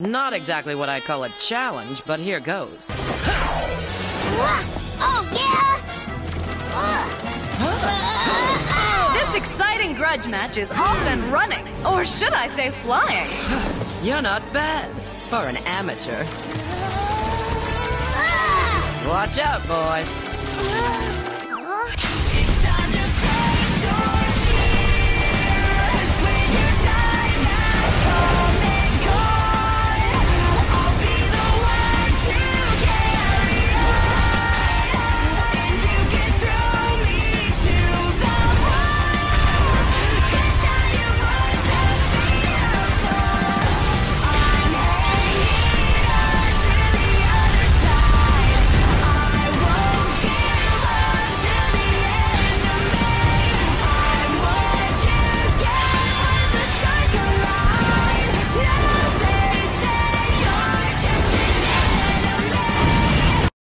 Not exactly what I call a challenge, but here goes. Oh, yeah! This exciting grudge match is off and running, or should I say flying? You're not bad for an amateur. Watch out, boy.